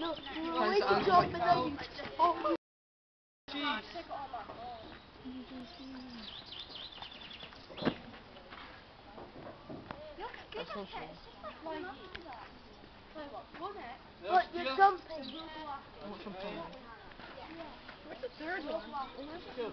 No, no, way to jump and then you... Oh, Jeez. That's so. No, But you you're jumping. I want some fun. Where's the third one? You.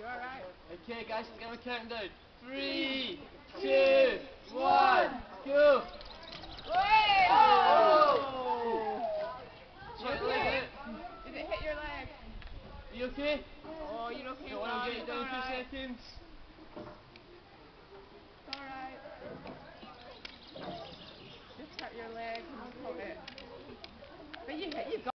alright? Okay, guys, let's get a countdown. Three, two, one, go! Oh! Check the leg. Did it hit your leg? Are you okay? Oh, you're okay, Don't want to get down alright. seconds.